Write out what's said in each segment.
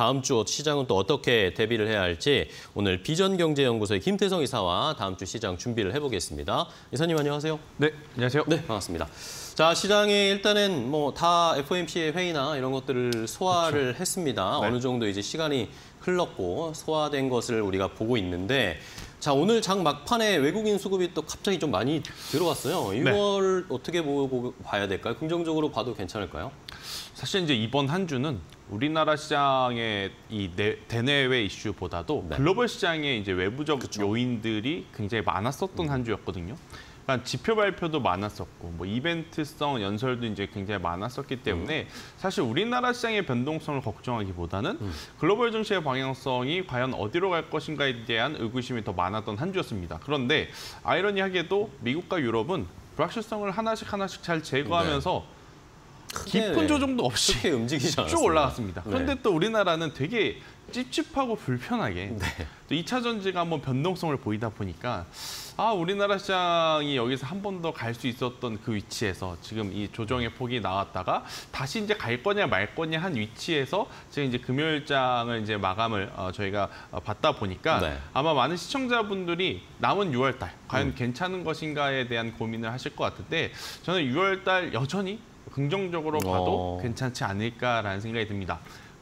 다음 주 시장은 또 어떻게 대비를 해야 할지 오늘 비전경제연구소의 김태성 이사와 다음 주 시장 준비를 해보겠습니다. 이사님 안녕하세요. 네, 안녕하세요. 네, 반갑습니다. 자, 시장이 일단은 뭐 다 FOMC의 회의나 이런 것들을 소화를 그렇죠. 했습니다. 네. 어느 정도 이제 시간이 흘렀고 소화된 것을 우리가 보고 있는데 자, 오늘 장 막판에 외국인 수급이 또 갑자기 좀 많이 들어왔어요. 네. 이걸 어떻게 보고 봐야 될까요? 긍정적으로 봐도 괜찮을까요? 사실 이제 이번 한 주는 우리나라 시장의 이 내, 대내외 이슈보다도 네. 글로벌 시장의 이제 외부적 요인들이 굉장히 많았었던 한 주였거든요. 그러니까 지표 발표도 많았었고 뭐 이벤트성 연설도 이제 굉장히 많았었기 때문에 사실 우리나라 시장의 변동성을 걱정하기보다는 글로벌 증시의 방향성이 과연 어디로 갈 것인가에 대한 의구심이 더 많았던 한 주였습니다. 그런데 아이러니하게도 미국과 유럽은 불확실성을 하나씩 하나씩 잘 제거하면서 깊은 조정도 없이 움직이지. 쭉 올라갔습니다. 네. 그런데 또 우리나라는 되게 찝찝하고 불편하게 네. 또 2차 전지가 한번 변동성을 보이다 보니까 아 우리나라 시장이 여기서 한 번 더 갈 수 있었던 그 위치에서 지금 이 조정의 폭이 나왔다가 다시 이제 갈 거냐 말 거냐 한 위치에서 지금 이제 금요일장을 이제 마감을 어, 저희가 어, 받다 보니까 네. 아마 많은 시청자분들이 남은 6월달 과연 음. 괜찮은 것인가에 대한 고민을 하실 것 같은데 저는 6월달 여전히 긍정적으로 봐도 어. 괜찮지 않을까라는 생각이 듭니다.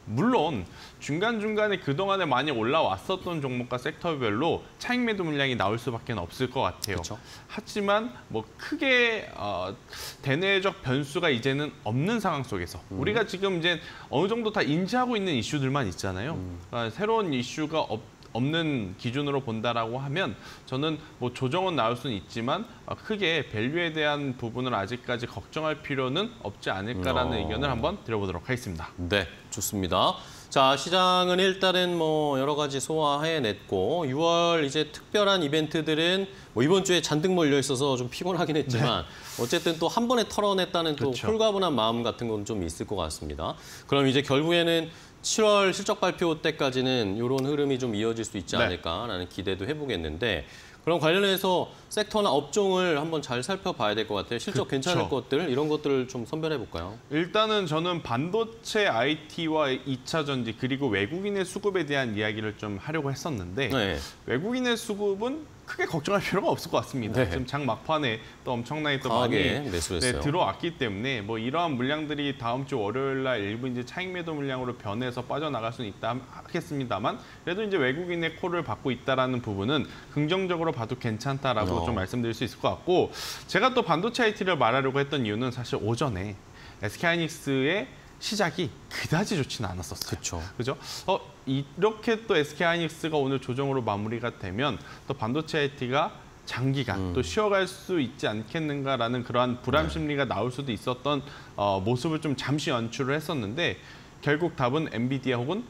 물론 중간중간에 그동안에 많이 올라왔었던 종목과 섹터별로 차익 매도 물량이 나올 수밖에 없을 것 같아요. 그렇죠. 하지만 뭐 크게 어, 대내적 변수가 이제는 없는 상황 속에서 음. 우리가 지금 이제 어느 정도 다 인지하고 있는 이슈들만 있잖아요. 음. 그러니까 새로운 이슈가 없, 없는 기준으로 본다라고 하면 저는 뭐 조정은 나올 수는 있지만 어, 크게 밸류에 대한 부분을 아직까지 걱정할 필요는 없지 않을까라는 어. 의견을 한번 드려보도록 하겠습니다. 네, 좋습니다. 자, 시장은 일단은 뭐 여러 가지 소화해냈고 6월 이제 특별한 이벤트들은 뭐 이번 주에 잔뜩 몰려 있어서 좀 피곤하긴 했지만 어쨌든 또 한 번에 털어냈다는 또 그렇죠. 홀가분한 마음 같은 건 좀 있을 것 같습니다. 그럼 이제 결국에는 7월 실적 발표 때까지는 이런 흐름이 좀 이어질 수 있지 네. 않을까라는 기대도 해보겠는데 그럼 관련해서 섹터나 업종을 한번 잘 살펴봐야 될 것 같아요. 실적 그쵸. 괜찮을 것들 이런 것들을 좀 선별해 볼까요? 일단은 저는 반도체 IT와 2차 전지 그리고 외국인의 수급에 대한 이야기를 좀 하려고 했었는데 네. 외국인의 수급은 크게 걱정할 필요가 없을 것 같습니다. 네. 지금 장 막판에 또 엄청나게 또 많이 매수했어요. 네, 들어왔기 때문에 뭐 이러한 물량들이 다음 주 월요일 날 일부 이제 차익 매도 물량으로 변해서 빠져나갈 수는 있다 하겠습니다만 그래도 이제 외국인의 콜을 받고 있다라는 부분은 긍정적으로 봐도 괜찮다라고 어. 좀 말씀드릴 수 있을 것 같고 제가 또 반도체 IT를 말하려고 했던 이유는 사실 오전에 SK하이닉스의 시작이 그다지 좋지는 않았었어요. 그렇죠. 그죠? 어, 이렇게 또 SK하이닉스가 오늘 조정으로 마무리가 되면 또 반도체 IT가 장기간 음. 또 쉬어갈 수 있지 않겠는가라는 그러한 불안 네. 심리가 나올 수도 있었던 어, 모습을 좀 잠시 연출을 했었는데 결국 답은 엔비디아 혹은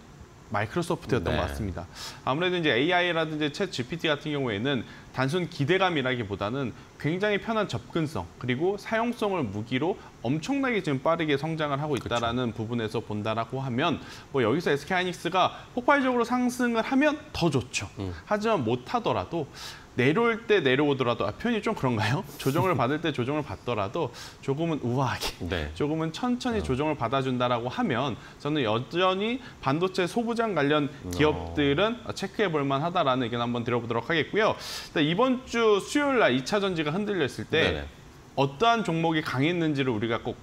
마이크로소프트였던 네. 것 같습니다. 아무래도 이제 AI라든지 챗 GPT 같은 경우에는 단순 기대감이라기보다는 굉장히 편한 접근성 그리고 사용성을 무기로 엄청나게 지금 빠르게 성장을 하고 있다라는 부분에서 본다라고 하면 뭐 여기서 SK하이닉스가 폭발적으로 상승을 하면 더 좋죠. 음. 하지만 못 하더라도 내려올 때 내려오더라도 아, 표현이 좀 그런가요? 조정을 받을 때 조정을 받더라도 조금은 우아하게 네. 조금은 천천히 조정을 받아준다라고 하면 저는 여전히 반도체 소부장 관련 기업들은 체크해 볼 만하다라는 의견 한번 드려보도록 하겠고요. 이번 주 수요일 날 2차 전지가 흔들렸을 때 네네. 어떠한 종목이 강했는지를 우리가 꼭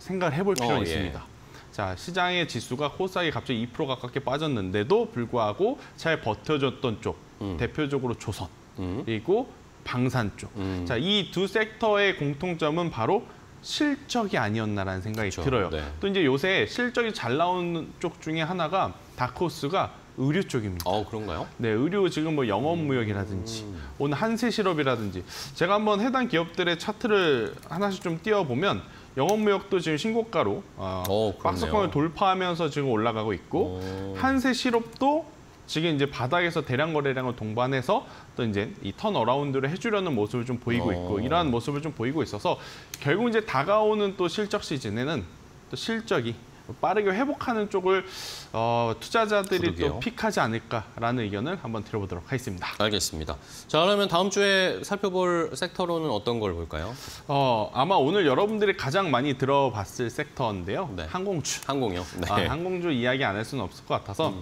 생각을 해볼 필요가 어, 예. 있습니다. 자, 시장의 지수가 코스닥이 갑자기 2% 가깝게 빠졌는데도 불구하고 잘 버텨줬던 쪽, 음. 대표적으로 조선, 음. 그리고 방산 쪽. 음. 자, 이 두 섹터의 공통점은 바로 실적이 아니었나라는 생각이 그렇죠. 들어요. 네. 또 이제 요새 실적이 잘 나오는 쪽 중에 하나가 다크호스가 의류 쪽입니다. 어 그런가요? 네, 의류 지금 뭐 영업무역이라든지 음. 오늘 한세실업이라든지 제가 한번 해당 기업들의 차트를 하나씩 좀 띄워보면 영업무역도 지금 신고가로 어, 어, 그렇네요. 박스권을 돌파하면서 지금 올라가고 있고 오. 한세실업도 지금 이제 바닥에서 대량 거래량을 동반해서 또 이제 이 턴어라운드를 해주려는 모습을 좀 보이고 있고 어. 이러한 모습을 좀 보이고 있어서 결국 이제 다가오는 또 실적 시즌에는 또 실적이 빠르게 회복하는 쪽을 어, 투자자들이 그러게요. 또 픽하지 않을까라는 의견을 한번 들어보도록 하겠습니다. 알겠습니다. 자, 그러면 다음 주에 살펴볼 섹터로는 어떤 걸 볼까요? 어, 아마 오늘 여러분들이 가장 많이 들어봤을 섹터인데요. 네. 항공주. 항공이요. 네. 아, 항공주 이야기 안 할 수는 없을 것 같아서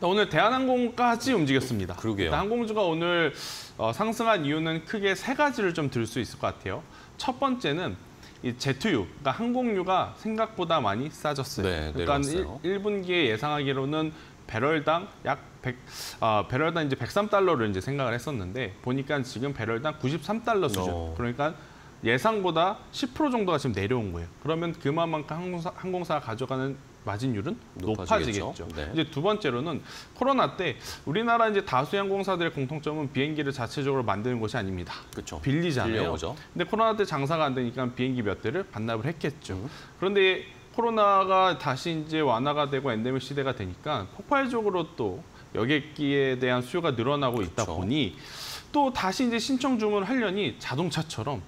오늘 대한항공까지 움직였습니다. 그러게요. 항공주가 오늘 어, 상승한 이유는 크게 세 가지를 좀 들 수 있을 것 같아요. 첫 번째는 이 제트유, 그러니까 항공유가 생각보다 많이 싸졌어요. 네, 그러니까 내려왔어요. 1, 분기에 예상하기로는 배럴당 약 100, 아, 배럴당 이제 103달러를 이제 생각을 했었는데 보니까 지금 배럴당 93달러 수준. 어. 그러니까 예상보다 10% 정도가 지금 내려온 거예요. 그러면 그만큼 항공사, 항공사가 가져가는 마진율은 높아지겠죠. 높아지겠죠. 네. 이제 두 번째로는 코로나 때 우리나라 이제 다수의 항공사들의 공통점은 비행기를 자체적으로 만드는 것이 아닙니다. 그렇죠. 빌리잖아요. 빌려오죠. 근데 코로나 때 장사가 안 되니까 비행기 몇 대를 반납을 했겠죠. 음. 그런데 코로나가 다시 이제 완화가 되고 엔데믹 시대가 되니까 폭발적으로 또 여객기에 대한 수요가 늘어나고 있다 그렇죠. 보니 또 다시 이제 신청 주문을 하려니 자동차처럼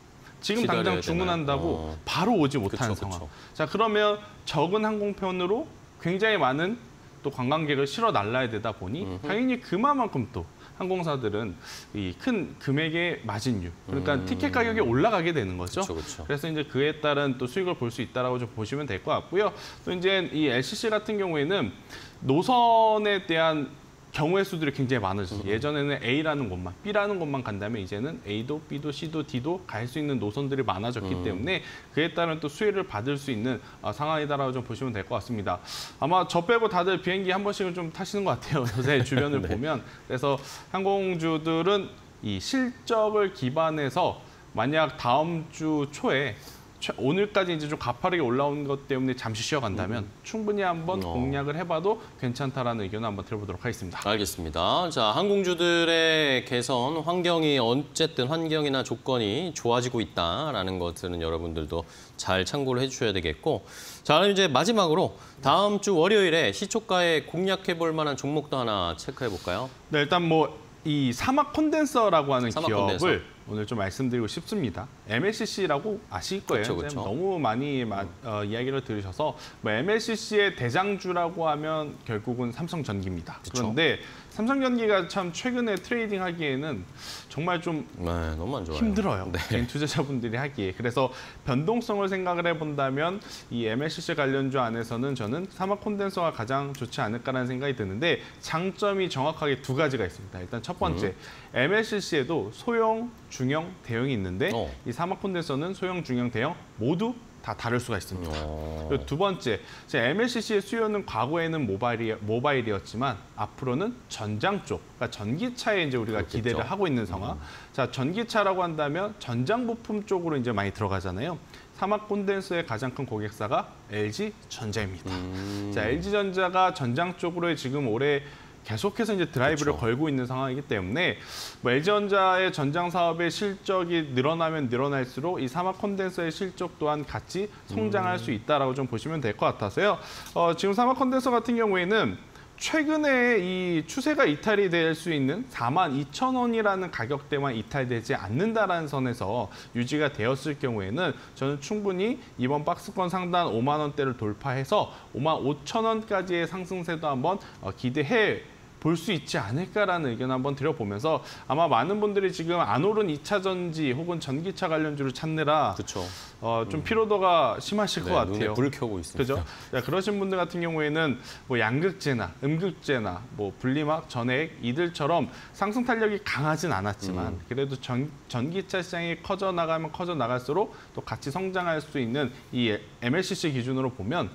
지금 당장? 주문한다고 어. 바로 오지 못하는 그쵸, 상황. 그쵸. 자 그러면 적은 항공편으로 굉장히 많은 또 관광객을 실어 날라야 되다 보니 음흠. 당연히 그만큼 또 항공사들은 이 큰 금액의 마진율 그러니까 음. 티켓 가격이 올라가게 되는 거죠. 그렇죠, 그렇죠. 그래서 이제 그에 따른 또 수익을 볼 수 있다라고 좀 보시면 될 것 같고요. 또 이제 이 LCC 같은 경우에는 노선에 대한 경우의 수들이 굉장히 많아졌어요. 음. 예전에는 A라는 곳만, B라는 곳만 간다면 이제는 A도 B도 C도 D도 갈 수 있는 노선들이 많아졌기 음. 때문에 그에 따른 또 수혜를 받을 수 있는 어, 상황이다라고 좀 보시면 될 것 같습니다. 아마 저 빼고 다들 비행기 한 번씩은 좀 타시는 것 같아요. 요새 주변을 네. 보면 그래서 항공주들은 이 실적을 기반해서 만약 다음 주 초에 최- 오늘까지 이제 좀 가파르게 올라온 것 때문에 잠시 쉬어간다면 충분히 한번 음. 어. 공략을 해봐도 괜찮다라는 의견을 한번 들어보도록 하겠습니다. 알겠습니다. 자, 항공주들의 개선 환경이 어쨌든 환경이나 조건이 좋아지고 있다라는 것들은 여러분들도 잘 참고를 해주셔야 되겠고, 자, 그럼 이제 마지막으로 다음 주 월요일에 시초가에 공략해 볼 만한 종목도 하나 체크해 볼까요? 네, 일단 뭐 이 사막 콘덴서라고 하는 삼화 기업을 콘덴서. 오늘 좀 말씀드리고 싶습니다. MLCC라고 아실 거예요. 그쵸, 그쵸. 너무 많이 마- 어, 이야기를 들으셔서 뭐 MLCC의 대장주라고 하면 결국은 삼성전기입니다. 그쵸. 그런데 삼성전기가 참 최근에 trading 하기에는 정말 좀 네, 너무 안 좋아요. 힘들어요. 네. 개인 투자자분들이 하기에. 그래서 변동성을 생각을 해본다면 이 MLCC 관련주 안에서는 저는 삼화 콘덴서가 가장 좋지 않을까라는 생각이 드는데 장점이 정확하게 두 가지가 있습니다. 일단 첫 번째, MLCC에도 소형, 중형, 대형이 있는데 어. 이 사막 콘덴서는 소형, 중형, 대형 모두 다 다를 수가 있습니다. 어, 두 번째, MLCC의 수요는 과거에는 모바일이, 모바일이었지만 앞으로는 전장 쪽, 그러니까 전기차에 이제 우리가 그렇겠죠. 음. 기대를 하고 있는 상황. 자, 전기차라고 한다면 전장 부품 쪽으로 이제 많이 들어가잖아요. 사막 콘덴서의 가장 큰 고객사가 LG 전자입니다. 음, 자, LG 전자가 전장 쪽으로 지금 올해 계속해서 이제 드라이브를 그쵸. 걸고 있는 상황이기 때문에 뭐 LG전자의 전장 사업의 실적이 늘어나면 늘어날수록 이 사막 콘덴서의 실적 또한 같이 성장할 수 있다라고 좀 보시면 될 것 같아서요. 어, 지금 사막 콘덴서 같은 경우에는 최근에 이 추세가 이탈이 될 수 있는 4만 2천 원이라는 가격대만 이탈되지 않는다라는 선에서 유지가 되었을 경우에는 저는 충분히 이번 박스권 상단 5만 원대를 돌파해서 5만 5천 원까지의 상승세도 한번 어, 기대해 볼 수 있지 않을까라는 의견 한번 드려보면서 아마 많은 분들이 지금 안 오른 2차 전지 혹은 전기차 관련주를 찾느라 그렇죠. 어, 좀 피로도가 심하실 네, 것 같아요. 불을 켜고 있습니다. 그죠? 자, 그러신 분들 같은 경우에는 뭐 양극재나 음극재나 뭐 분리막, 전액 이들처럼 상승 탄력이 강하진 않았지만 음. 그래도 전, 전기차 시장이 커져 나가면 커져 나갈수록 또 같이 성장할 수 있는 이 MLCC 기준으로 보면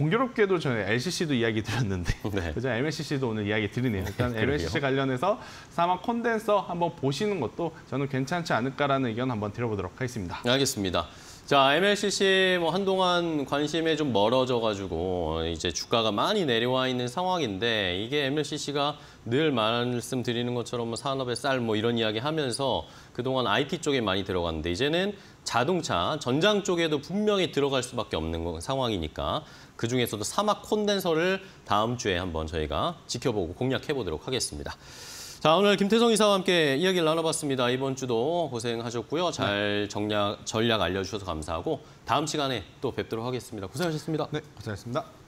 공교롭게도 저는 LCC도 이야기 드렸는데 네. 그죠? MLCC도 오늘 이야기 드리네요. 일단. MLCC 관련해서 사막 콘덴서 한번 보시는 것도 저는 괜찮지 않을까라는 의견 한번 드려보도록 하겠습니다. 알겠습니다. 자, MLCC 뭐 한동안 관심에 좀 멀어져 가지고 이제 주가가 많이 내려와 있는 상황인데 이게 MLCC가 늘 말씀드리는 것처럼 뭐 산업의 쌀 뭐 이런 이야기 하면서 그동안 IT 쪽에 많이 들어갔는데 이제는 자동차 전장 쪽에도 분명히 들어갈 수밖에 없는 거- 상황이니까 그 중에서도 사막 콘덴서를 다음 주에 한번 저희가 지켜보고 공략해 보도록 하겠습니다. 자, 오늘 김태성 이사와 함께 이야기를 나눠봤습니다. 이번 주도 고생하셨고요. 잘 정략, 전략 알려주셔서 감사하고 다음 시간에 또 뵙도록 하겠습니다. 고생하셨습니다. 네, 고생하셨습니다.